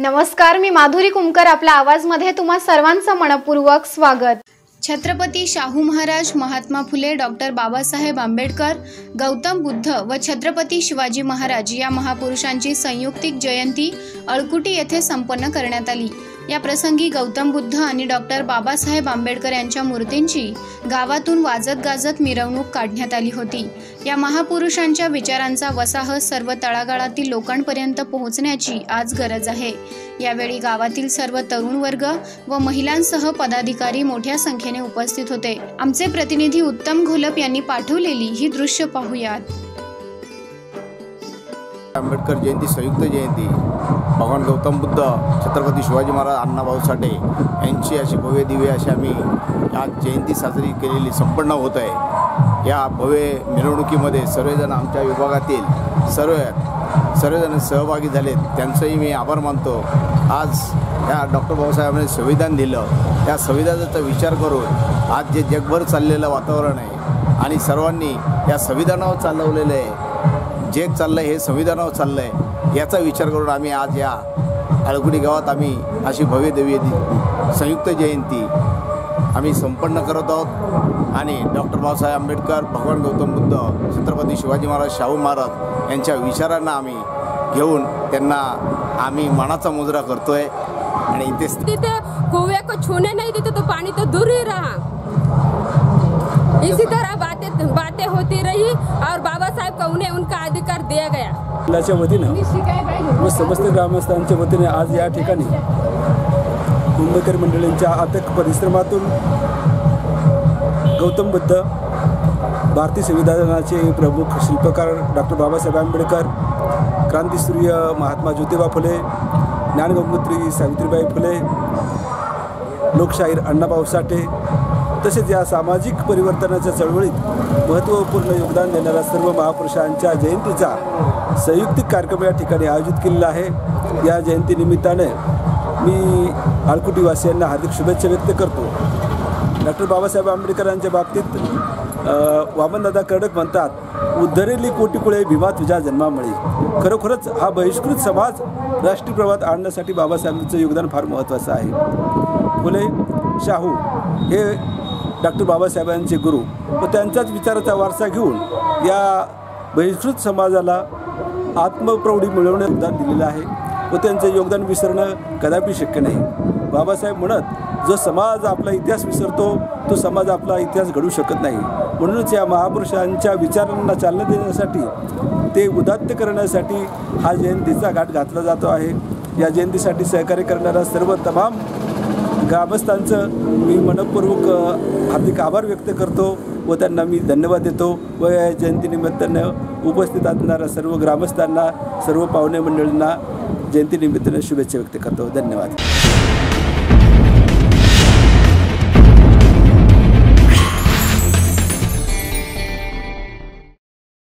नमस्कार मी माधुरी कुमकर आपल्या आवाजमध्ये तुम्हा सर्वांचं मनपूर्वक स्वागत. छत्रपती शाहू महाराज महात्मा फुले डॉक्टर बाबासाहेब आंबेडकर गौतम बुद्ध व छत्रपती शिवाजी महाराज या महापुरुषांची संयुक्तिक जयंती अळकुटी येथे संपन्न करण्यात आली. या प्रसंगी गौतम बुद्ध आणि डॉक्टर बाबासाहेब आंबेडकर यांच्या मूर्तींची गावातून वाजत गाजत मिरवणूक काढण्यात आली होती. या महापुरुषांच्या विचारांचा वसाह सर्व तळागाळातील लोकांपर्यंत पोहोचण्याची आज गरज आहे. यावेळी गावातील सर्व तरुण वर्ग व महिलांसह पदाधिकारी मोठ्या संख्येने उपस्थित होते. आमचे प्रतिनिधी उत्तम घोलप यांनी पाठवलेली ही दृश्य पाहूयात. आंबेडकर जयंती संयुक्त जयंती भगवान गौतम बुद्ध छत्रपती शिवाजी महाराज अण्णाभाऊ साठे यांची अशी भव्य दिव्य अशी आम्ही आज जयंती साजरी केलेली संपन्न होत आहे. या भव्य मिरवणुकीमध्ये सर्वजण आमच्या विभागातील सर्व सर्वजण सहभागी झालेत. त्यांचंही मी आभार मानतो. आज या डॉक्टर बाबासाहेबांनी संविधान दिलं. त्या संविधानाचा विचार करून आज जे जगभर चाललेलं वातावरण आहे आणि सर्वांनी या संविधानावर चालवलेलं आहे जे चाललं आहे हे संविधानावर चाललं आहे याचा विचार करून आम्ही आज या आळकुडी गावात आम्ही अशी भव्य देवी संयुक्त जयंती आम्ही संपन्न करत आहोत. आणि डॉक्टर बाबासाहेब आंबेडकर भगवान गौतम बुद्ध छत्रपती शिवाजी महाराज शाहू महाराज यांच्या विचारांना आम्ही घेऊन त्यांना आम्ही मानाचा मुजरा करतो आहे आणि इथेच तिथे गोव्या को छूने नाही देते तो पाणी तो दूर ही रहा. इसी तरह बातें उन्हें उनका अधिकार दिया गया। जिल्ह्याच्या वतीनं व समस्त ग्रामस्थांच्या वतीने आज या ठिकाणी मुंबईकर मंडळींच्या अथक परिश्रमातून गौतम बुद्ध भारतीय संविधानाचे प्रमुख शिल्पकार डॉक्टर बाबासाहेब आंबेडकर क्रांतीसूर्य महात्मा ज्योतिबा फुले ज्ञानगंगोत्री सावित्रीबाई फुले लोकशाहीर अण्णाभाऊ साठे तसेच या सामाजिक परिवर्तनाच्या चळवळीत महत्त्वपूर्ण योगदान देणाऱ्या सर्व महापुरुषांच्या जयंतीचा संयुक्तिक कार्यक्रम या ठिकाणी आयोजित केलेला आहे. या जयंतीनिमित्ताने मी आळकुटीवासियांना हार्दिक शुभेच्छा व्यक्त करतो. डॉक्टर बाबासाहेब आंबेडकरांच्या बाबतीत वामनदादा कर्डक म्हणतात उद्धरेली कोटीकुळे भीमा तुझ्या जन्मामुळे. खरोखरच हा बहिष्कृत समाज राष्ट्रीय प्रवाहात आणण्यासाठी बाबासाहेबांचं योगदान फार महत्त्वाचं आहे. फुले शाहू हे डॉक्टर बाबासाहेबांचे गुरु. व त्यांचाच विचाराचा वारसा घेऊन या बहिष्कृत समाजाला आत्मप्रौढी मिळवण्यात योगदान दिलेलं आहे. व त्यांचं योगदान विसरणं कदापि शक्य नाही. बाबासाहेब म्हणत जो समाज आपला इतिहास विसरतो तो समाज आपला इतिहास घडू शकत नाही. म्हणूनच या महापुरुषांच्या विचारांना चालना देण्यासाठी ते उदात्त करण्यासाठी हा जयंतीचा घाट घातला जातो आहे. या जयंतीसाठी सहकार्य करणाऱ्या सर्व तमाम ग्रामस्थांचं मी मनपूर्वक हार्दिक आभार व्यक्त करतो व त्यांना मी धन्यवाद देतो. व या जयंतीनिमित्तानं उपस्थित असणाऱ्या सर्व ग्रामस्थांना सर्व पाहुणे मंडळींना जयंतीनिमित्तानं शुभेच्छा व्यक्त करतो. धन्यवाद.